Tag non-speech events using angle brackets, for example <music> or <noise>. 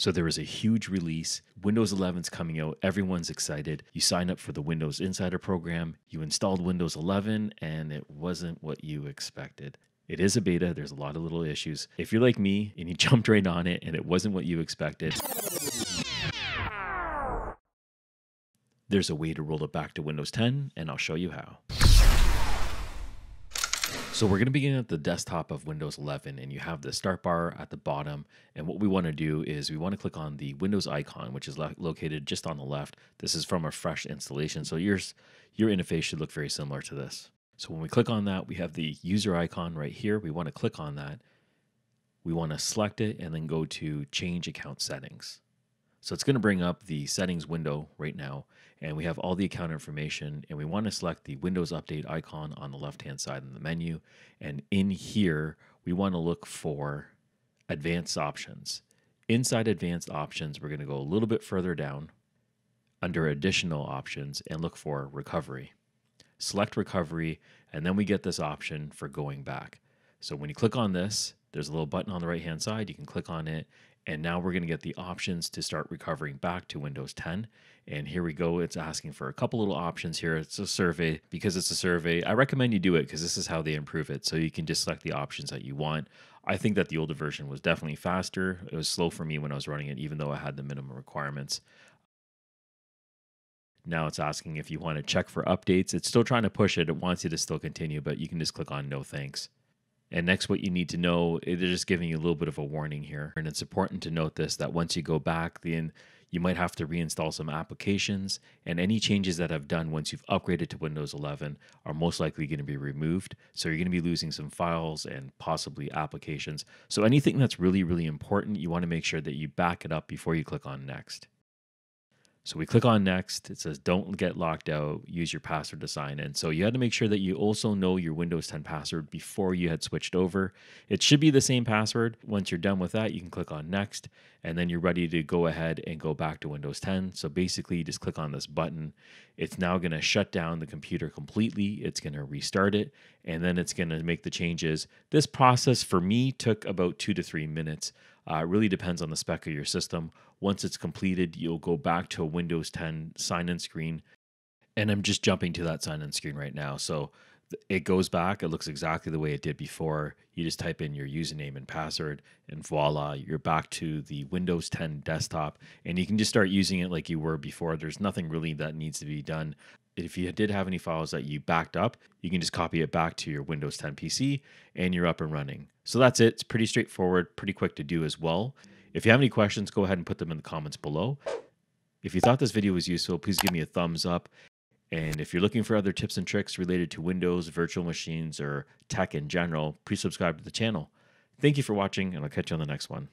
So there is a huge release. Windows 11 is coming out. Everyone's excited. You sign up for the Windows Insider program. You installed Windows 11 and it wasn't what you expected. It is a beta. There's a lot of little issues. If you're like me and you <laughs> jumped right on it and it wasn't what you expected, there's a way to roll it back to Windows 10 and I'll show you how. So we're going to begin at the desktop of Windows 11 and you have the start bar at the bottom. And what we want to do is we want to click on the Windows icon, which is lo- located just on the left. This is from a fresh installation. So yours, your interface should look very similar to this. So when we click on that, we have the user icon right here. We want to click on that. We want to select it and then go to change account settings. So it's going to bring up the settings window right now, and we have all the account information, and we want to select the Windows Update icon on the left-hand side in the menu. And in here, we want to look for advanced options. Inside advanced options, we're going to go a little bit further down under additional options and look for recovery. Select recovery, and then we get this option for going back. So when you click on this, there's a little button on the right hand side. You can click on it and now we're going to get the options to start recovering back to Windows 10. And here we go. It's asking for a couple little options here. It's a survey. Because it's a survey, I recommend you do it because this is how they improve it. So you can just select the options that you want. I think that the older version was definitely faster. It was slow for me when I was running it, even though I had the minimum requirements. Now it's asking if you want to check for updates. It's still trying to push it. It wants you to still continue, but you can just click on no thanks. And next, what you need to know, eh, they're just giving you a little bit of a warning here. And it's important to note this that once you go back, then you might have to reinstall some applications, and any changes that I've done once you've upgraded to Windows 11 are most likely going to be removed. So you're going to be losing some files and possibly applications. So anything that's really, really important, you want to make sure that you back it up before you click on next. So we click on next. It says don't get locked out. Use your password to sign in. So you had to make sure that you also know your Windows 10 password before you had switched over. It should be the same password. Once you're done with that, you can click on next and then you're ready to go ahead and go back to Windows 10. So basically, you just click on this button. It's now going to shut down the computer completely. It's going to restart it and then it's going to make the changes. This process for me took about two to three minutes. Uh, it really depends on the spec of your system. Once it's completed, you'll go back to Windows 10 sign in screen. And I'm just jumping to that sign in screen right now. So it goes back. It looks exactly the way it did before. You just type in your username and password, and voila, you're back to the Windows 10 desktop. And you can just start using it like you were before. There's nothing really that needs to be done. If you did have any files that you backed up, you can just copy it back to your Windows 10 PC and you're up and running. So that's it. It's pretty straightforward, pretty quick to do as well. If you have any questions, go ahead and put them in the comments below. If you thought this video was useful, please give me a thumbs up. And if you're looking for other tips and tricks related to Windows, virtual machines, or tech in general, please subscribe to the channel. Thank you for watching, and I'll catch you on the next one.